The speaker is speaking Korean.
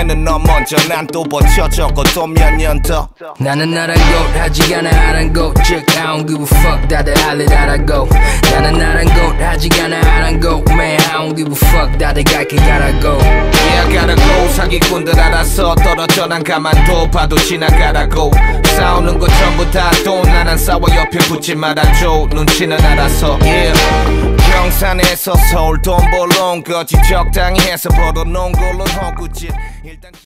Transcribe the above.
되는 너 먼저 난 또 버텨졌고 또몇년 더. 나는 아랑곳 하지 않아 아랑곳 즉 I don't give a fuck. 다들 할일 알아고 나는 아랑곳 하지 않아 아랑곳 Man I don't give a fuck. 다들 갈길 가라고 Yeah I gotta go. 사기꾼들 알아서 떨어져. 난 가만둬. 봐도 지나가라고. 싸우는 거 전부 다돈. 나는 싸워 옆에 붙지 말아줘. 눈치는 알아서. Yeah. 경산에서 서울 돈 벌러 온 거지. 적당히 해서 벌어놓은 걸로 허구짓 pierdan